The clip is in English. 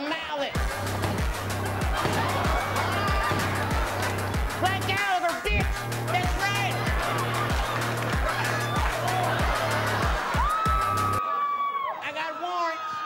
the mallet. of her bitch. That's right. I got warrants.